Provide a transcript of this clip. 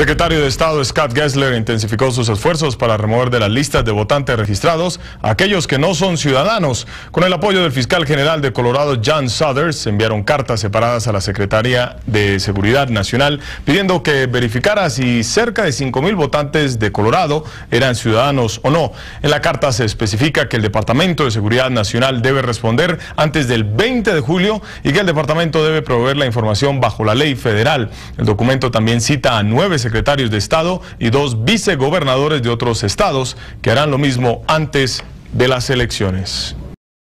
secretario de Estado Scott Gessler intensificó sus esfuerzos para remover de las listas de votantes registrados a aquellos que no son ciudadanos. Con el apoyo del fiscal general de Colorado, John Suthers, enviaron cartas separadas a la Secretaría de Seguridad Nacional pidiendo que verificara si cerca de 5 mil votantes de Colorado eran ciudadanos o no. En la carta se especifica que el Departamento de Seguridad Nacional debe responder antes del 20 de julio y que el departamento debe proveer la información bajo la ley federal. El documento también cita a nueve secretarios de Estado y dos vicegobernadores de otros estados que harán lo mismo antes de las elecciones.